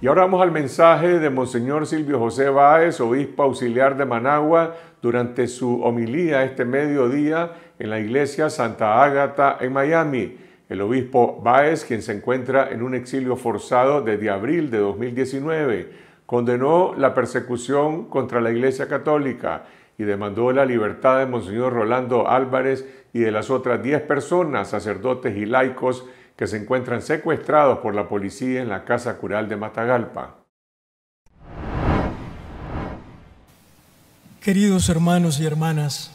Y ahora vamos al mensaje de Monseñor Silvio José Báez, obispo auxiliar de Managua, durante su homilía este mediodía en la iglesia Santa Ágata en Miami. El obispo Báez, quien se encuentra en un exilio forzado desde abril de 2019, condenó la persecución contra la iglesia católica y demandó la libertad de Monseñor Rolando Álvarez y de las otras 10 personas, sacerdotes y laicos, que se encuentran secuestrados por la policía en la Casa Cural de Matagalpa. Queridos hermanos y hermanas,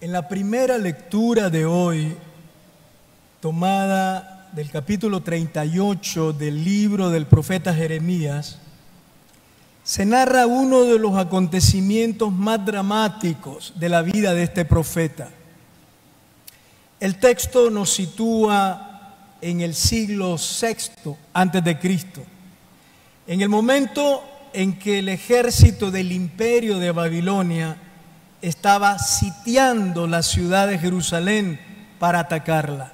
en la primera lectura de hoy, tomada del capítulo 38 del libro del profeta Jeremías, se narra uno de los acontecimientos más dramáticos de la vida de este profeta. El texto nos sitúa en el siglo VI antes de Cristo, en el momento en que el ejército del imperio de Babilonia estaba sitiando la ciudad de Jerusalén para atacarla.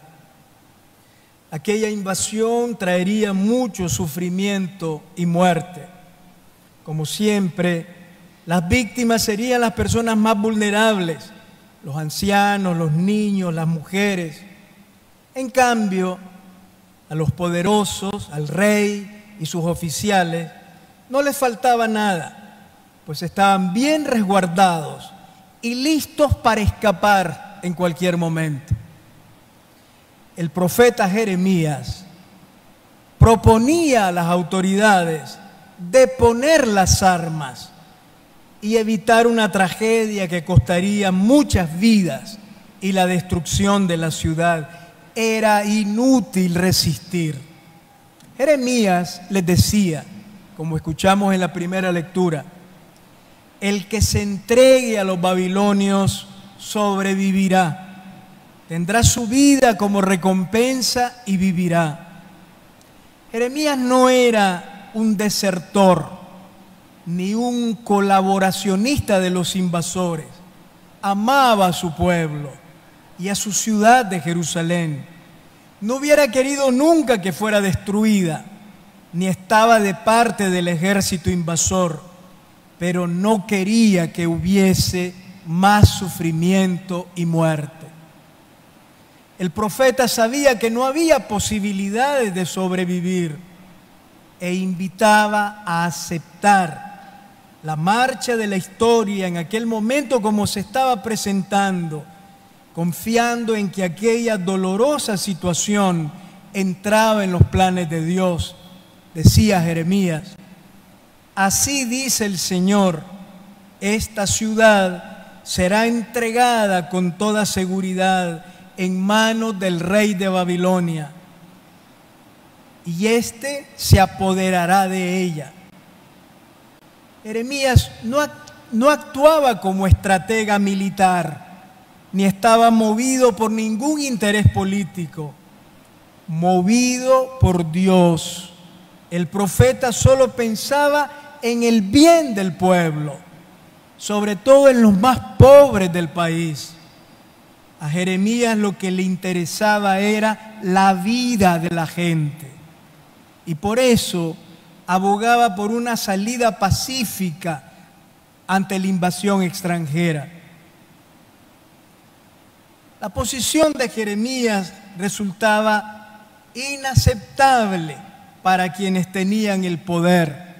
Aquella invasión traería mucho sufrimiento y muerte. Como siempre, las víctimas serían las personas más vulnerables, los ancianos, los niños, las mujeres. En cambio, a los poderosos, al rey y sus oficiales, no les faltaba nada, pues estaban bien resguardados y listos para escapar en cualquier momento. El profeta Jeremías proponía a las autoridades deponer las armas y evitar una tragedia que costaría muchas vidas y la destrucción de la ciudad. Era inútil resistir. Jeremías les decía, como escuchamos en la primera lectura, el que se entregue a los babilonios sobrevivirá, tendrá su vida como recompensa y vivirá. Jeremías no era un desertor ni un colaboracionista de los invasores. Amaba a su pueblo y a su ciudad de Jerusalén. No hubiera querido nunca que fuera destruida, ni estaba de parte del ejército invasor, pero no quería que hubiese más sufrimiento y muerte. El profeta sabía que no había posibilidades de sobrevivir e invitaba a aceptar la marcha de la historia en aquel momento como se estaba presentando, confiando en que aquella dolorosa situación entraba en los planes de Dios. Decía Jeremías, así dice el Señor, esta ciudad será entregada con toda seguridad en manos del rey de Babilonia y éste se apoderará de ella. Jeremías no, no actuaba como estratega militar, ni estaba movido por ningún interés político, movido por Dios. El profeta solo pensaba en el bien del pueblo, sobre todo en los más pobres del país. A Jeremías lo que le interesaba era la vida de la gente y por eso abogaba por una salida pacífica ante la invasión extranjera. La posición de Jeremías resultaba inaceptable para quienes tenían el poder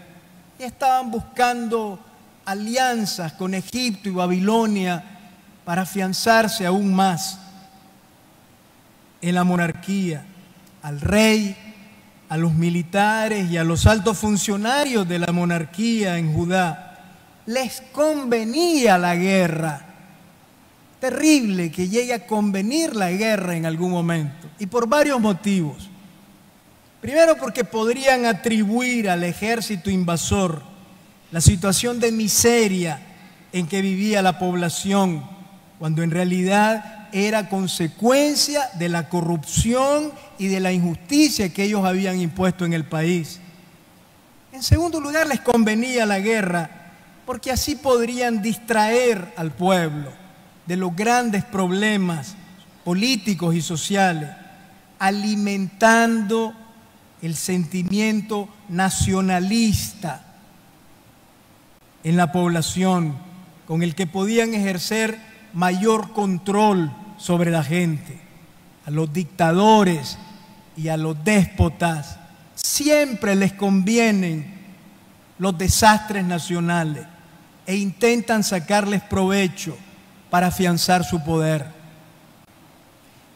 y estaban buscando alianzas con Egipto y Babilonia para afianzarse aún más en la monarquía. Al rey a los militares y a los altos funcionarios de la monarquía en Judá, les convenía la guerra. Terrible que llegue a convenir la guerra en algún momento, y por varios motivos. Primero porque podrían atribuir al ejército invasor la situación de miseria en que vivía la población, cuando en realidad era consecuencia de la corrupción y de la injusticia que ellos habían impuesto en el país. En segundo lugar, les convenía la guerra porque así podrían distraer al pueblo de los grandes problemas políticos y sociales, alimentando el sentimiento nacionalista en la población, con el que podían ejercer mayor control sobre la gente. A los dictadores y a los déspotas siempre les convienen los desastres nacionales e intentan sacarles provecho para afianzar su poder.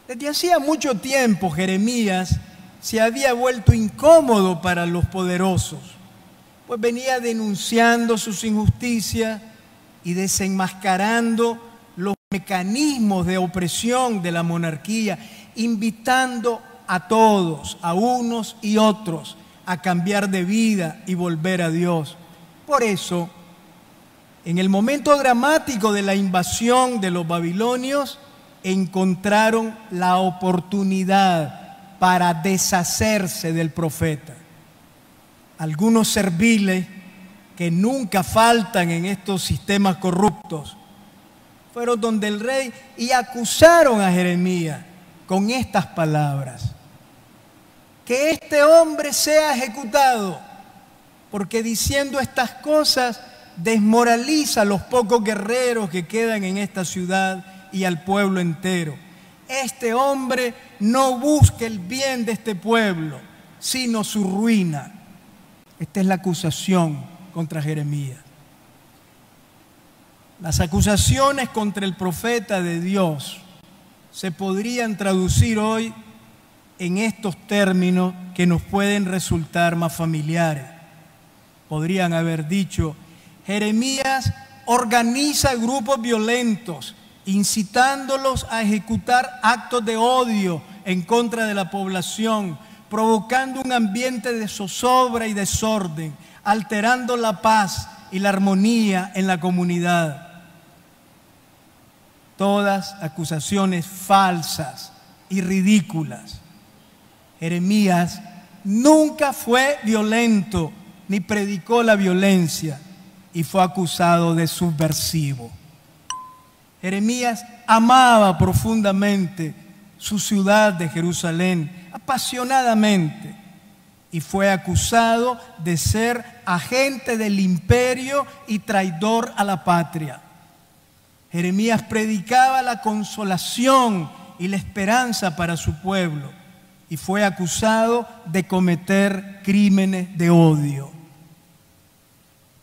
Desde hacía mucho tiempo Jeremías se había vuelto incómodo para los poderosos, pues venía denunciando sus injusticias y desenmascarando mecanismos de opresión de la monarquía, invitando a todos, a unos y otros, a cambiar de vida y volver a Dios. Por eso, en el momento dramático de la invasión de los babilonios, encontraron la oportunidad para deshacerse del profeta. Algunos serviles que nunca faltan en estos sistemas corruptos fueron donde el rey y acusaron a Jeremías con estas palabras. Que este hombre sea ejecutado, porque diciendo estas cosas desmoraliza a los pocos guerreros que quedan en esta ciudad y al pueblo entero. Este hombre no busca el bien de este pueblo, sino su ruina. Esta es la acusación contra Jeremías. Las acusaciones contra el profeta de Dios se podrían traducir hoy en estos términos que nos pueden resultar más familiares. Podrían haber dicho, Jeremías organiza grupos violentos, incitándolos a ejecutar actos de odio en contra de la población, provocando un ambiente de zozobra y desorden, alterando la paz y la armonía en la comunidad. Todas acusaciones falsas y ridículas. Jeremías nunca fue violento ni predicó la violencia y fue acusado de subversivo. Jeremías amaba profundamente su ciudad de Jerusalén, apasionadamente, y fue acusado de ser agente del imperio y traidor a la patria. Jeremías predicaba la consolación y la esperanza para su pueblo y fue acusado de cometer crímenes de odio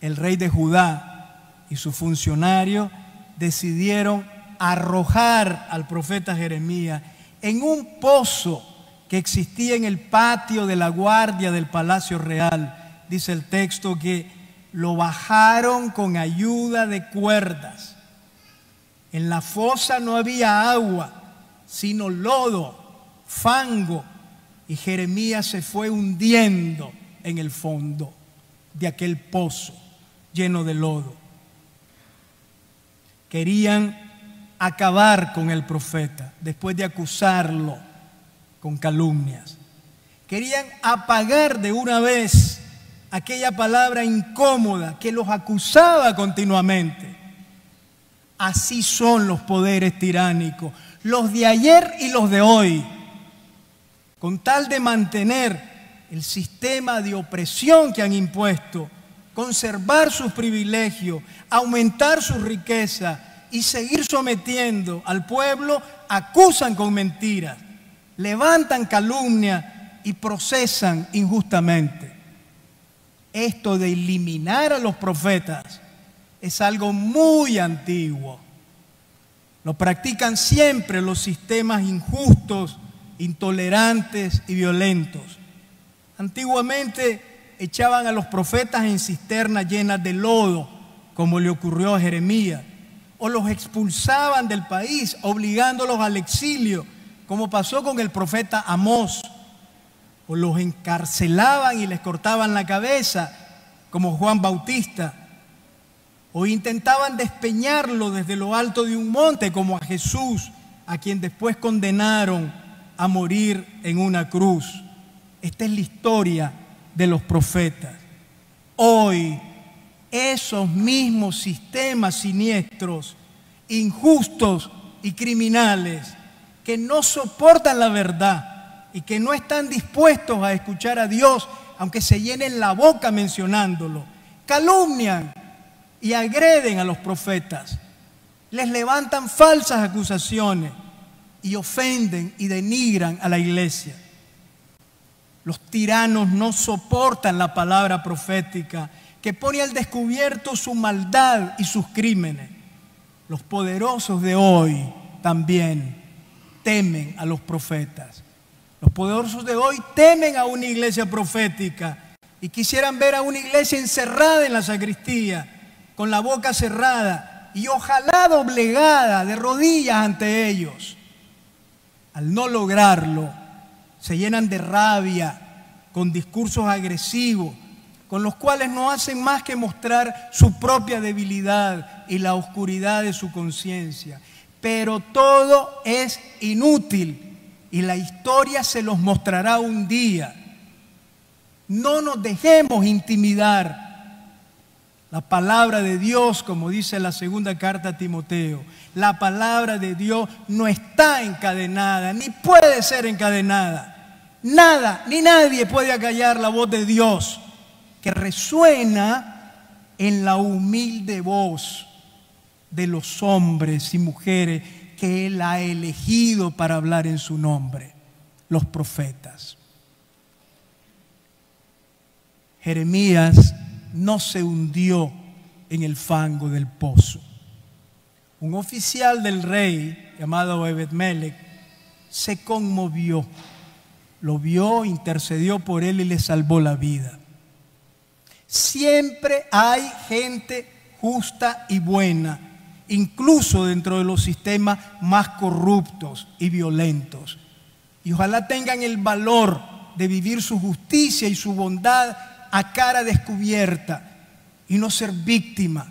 el rey de Judá y su funcionario decidieron arrojar al profeta Jeremías en un pozo que existía en el patio de la guardia del palacio real. Dice el texto que lo bajaron con ayuda de cuerdas. En la fosa no había agua, sino lodo, fango, y Jeremías se fue hundiendo en el fondo de aquel pozo lleno de lodo. Querían acabar con el profeta después de acusarlo con calumnias. Querían apagar de una vez aquella palabra incómoda que los acusaba continuamente. Así son los poderes tiránicos, los de ayer y los de hoy, con tal de mantener el sistema de opresión que han impuesto conservar sus privilegios, aumentar su riqueza y seguir sometiendo al pueblo, acusan con mentiras, levantan calumnia y procesan injustamente. Esto de eliminar a los profetas es algo muy antiguo. Lo practican siempre los sistemas injustos, intolerantes y violentos. Antiguamente echaban a los profetas en cisternas llenas de lodo, como le ocurrió a Jeremías, o los expulsaban del país, obligándolos al exilio, como pasó con el profeta Amós, o los encarcelaban y les cortaban la cabeza, como Juan Bautista, o intentaban despeñarlo desde lo alto de un monte, como a Jesús, a quien después condenaron a morir en una cruz. Esta es la historia de los profetas. Hoy, esos mismos sistemas siniestros, injustos y criminales, que no soportan la verdad y que no están dispuestos a escuchar a Dios, aunque se llenen la boca mencionándolo. Calumnian y agreden a los profetas. Les levantan falsas acusaciones y ofenden y denigran a la iglesia. Los tiranos no soportan la palabra profética que pone al descubierto su maldad y sus crímenes. Los poderosos de hoy también temen a los profetas. Los poderosos de hoy temen a una iglesia profética y quisieran ver a una iglesia encerrada en la sacristía, con la boca cerrada y ojalá doblegada de rodillas ante ellos. Al no lograrlo, se llenan de rabia, con discursos agresivos, con los cuales no hacen más que mostrar su propia debilidad y la oscuridad de su conciencia. Pero todo es inútil y la historia se los mostrará un día. No nos dejemos intimidar. La palabra de Dios, como dice la segunda carta a Timoteo, la palabra de Dios no está encadenada, ni puede ser encadenada. Nada, ni nadie puede acallar la voz de Dios que resuena en la humilde voz de los hombres y mujeres que Él ha elegido para hablar en su nombre, los profetas. Jeremías no se hundió en el fango del pozo. Un oficial del rey llamado Ebed-Melech se conmovió, lo vio, intercedió por él y le salvó la vida. Siempre hay gente justa y buena incluso dentro de los sistemas más corruptos y violentos. Y ojalá tengan el valor de vivir su justicia y su bondad a cara descubierta y no ser víctima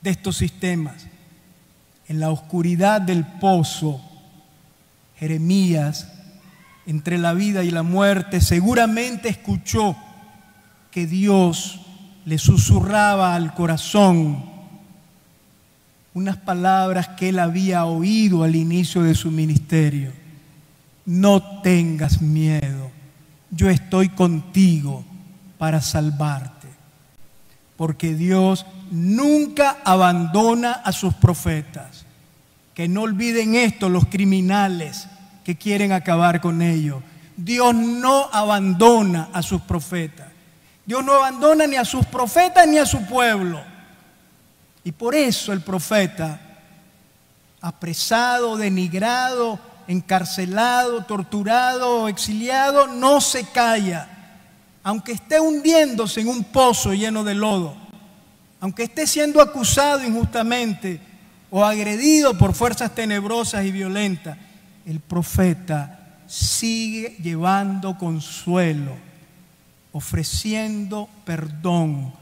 de estos sistemas. En la oscuridad del pozo, Jeremías, entre la vida y la muerte, seguramente escuchó que Dios le susurraba al corazón unas palabras que él había oído al inicio de su ministerio. No tengas miedo, yo estoy contigo para salvarte. Porque Dios nunca abandona a sus profetas. Que no olviden esto los criminales que quieren acabar con ellos. Dios no abandona a sus profetas. Dios no abandona ni a sus profetas ni a su pueblo. Y por eso el profeta, apresado, denigrado, encarcelado, torturado, exiliado, no se calla. Aunque esté hundiéndose en un pozo lleno de lodo, aunque esté siendo acusado injustamente o agredido por fuerzas tenebrosas y violentas, el profeta sigue llevando consuelo, ofreciendo perdón,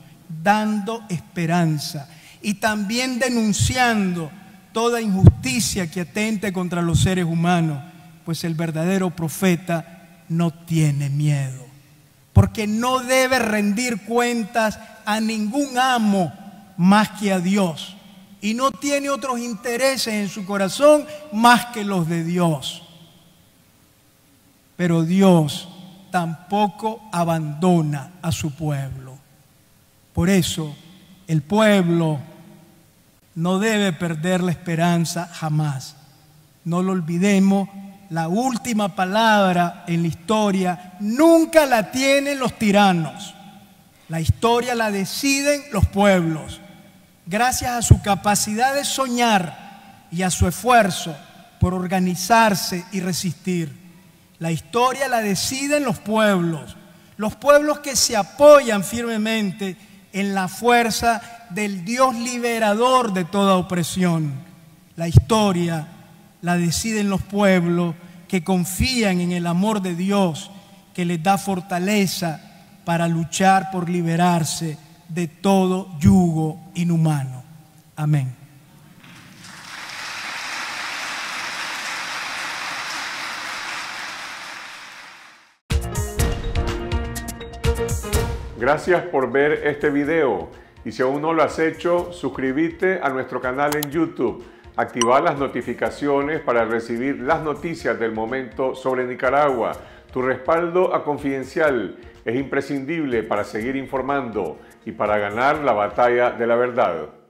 dando esperanza y también denunciando toda injusticia que atente contra los seres humanos, pues el verdadero profeta no tiene miedo, porque no debe rendir cuentas a ningún amo más que a Dios, y no tiene otros intereses en su corazón más que los de Dios. Pero Dios tampoco abandona a su pueblo. Por eso el pueblo no debe perder la esperanza jamás. No lo olvidemos, la última palabra en la historia nunca la tienen los tiranos. La historia la deciden los pueblos. Gracias a su capacidad de soñar y a su esfuerzo por organizarse y resistir. La historia la deciden los pueblos. Los pueblos que se apoyan firmemente en la fuerza del Dios liberador de toda opresión. La historia la deciden los pueblos que confían en el amor de Dios, que les da fortaleza para luchar por liberarse de todo yugo inhumano. Amén. Gracias por ver este video y si aún no lo has hecho, suscríbete a nuestro canal en YouTube. Activar las notificaciones para recibir las noticias del momento sobre Nicaragua. Tu respaldo a Confidencial es imprescindible para seguir informando y para ganar la batalla de la verdad.